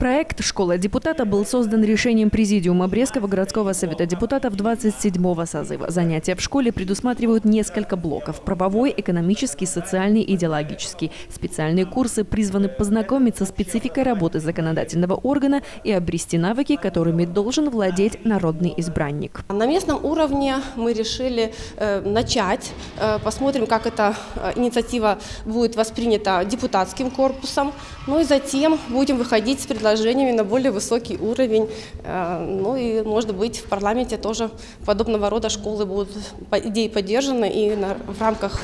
Проект «Школа депутата» был создан решением Президиума Брестского городского совета депутатов 27-го созыва. Занятия в школе предусматривают несколько блоков – правовой, экономический, социальный, идеологический. Специальные курсы призваны познакомиться с спецификой работы законодательного органа и обрести навыки, которыми должен владеть народный избранник. На местном уровне мы решили э, начать. Э, посмотрим, как эта э, инициатива будет воспринята депутатским корпусом. Ну и затем будем выходить с предложением предложениями на более высокий уровень. Э, ну и, может быть, в парламенте тоже подобного рода школы будут, идеи поддержаны и на, в рамках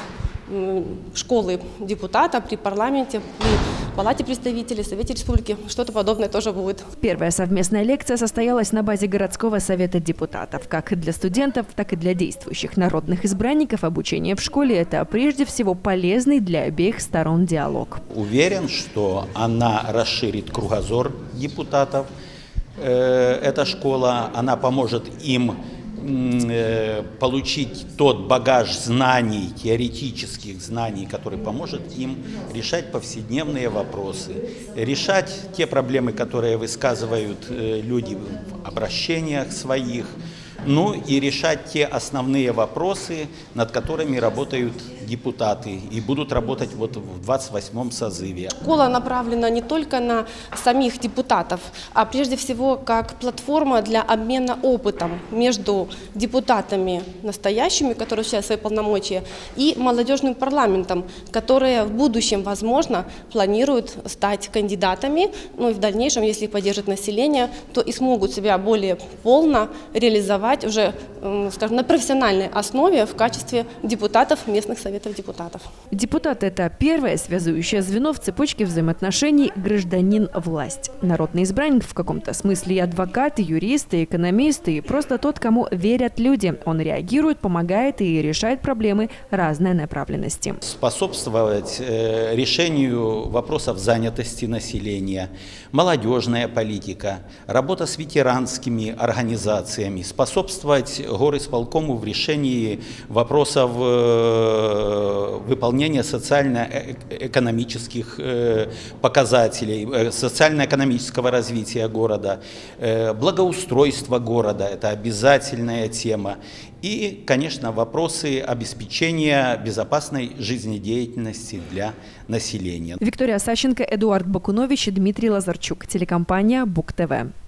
школы депутата при парламенте, при Палате представителей, Совете Республики. Что-то подобное тоже будет. Первая совместная лекция состоялась на базе городского совета депутатов. Как для студентов, так и для действующих народных избранников обучение в школе – это прежде всего полезный для обеих сторон диалог. Уверен, что она расширит кругозор депутатов. Э, эта школа, она поможет им получить тот багаж знаний, теоретических знаний, который поможет им решать повседневные вопросы, решать те проблемы, которые высказывают э, люди в обращениях своих, ну и решать те основные вопросы, над которыми работают депутаты и будут работать вот в 28-м созыве. Школа направлена не только на самих депутатов, а прежде всего как платформа для обмена опытом между депутатами настоящими, которые сейчас свои полномочия, и молодежным парламентом, которые в будущем, возможно, планируют стать кандидатами, ну и в дальнейшем, если поддержит население, то и смогут себя более полно реализовать уже, скажем, на профессиональной основе в качестве депутатов местных советов советов депутатов. Депутат – это первое связующее звено в цепочке взаимоотношений гражданин-власть. Народный избранник в каком-то смысле и адвокат, и юрист, и экономист, и просто тот, кому верят люди. Он реагирует, помогает и решает проблемы разной направленности. Способствовать э, решению вопросов занятости населения, молодежная политика, работа с ветеранскими организациями, способствовать горисполкому в решении вопросов Э, выполнения социально-экономических э, показателей, э, социально-экономического развития города, благоустройства города – это обязательная тема. И, конечно, вопросы обеспечения безопасной жизнедеятельности для населения. Виктория Сащенко, Эдуард Бакунович и Дмитрий Лазарчук. Телекомпания БУК-ТВ.